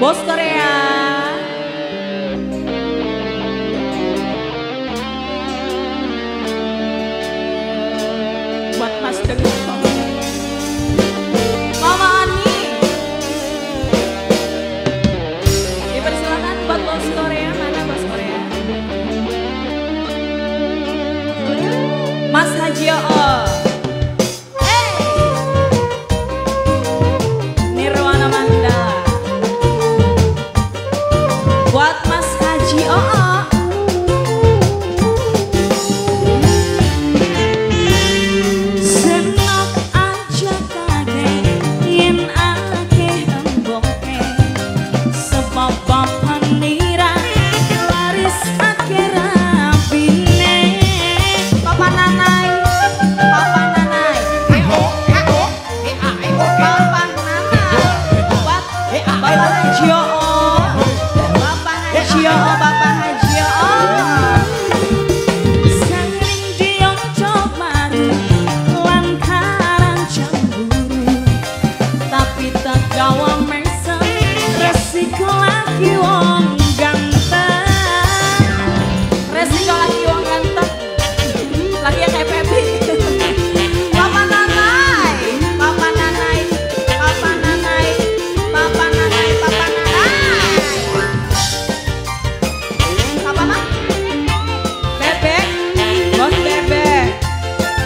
Bos Korea. Buat Mas Dengkul.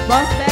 Vos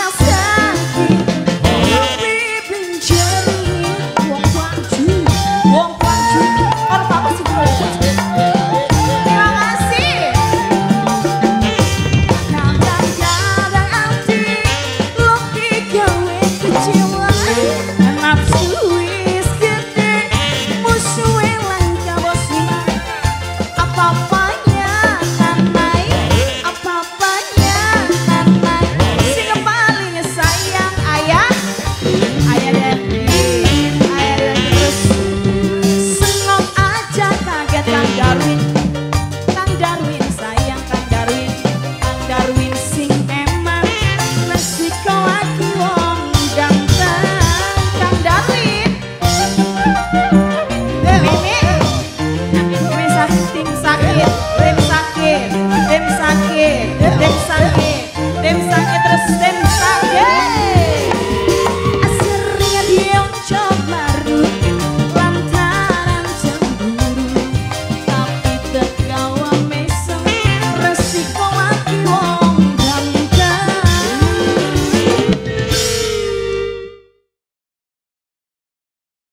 nascer.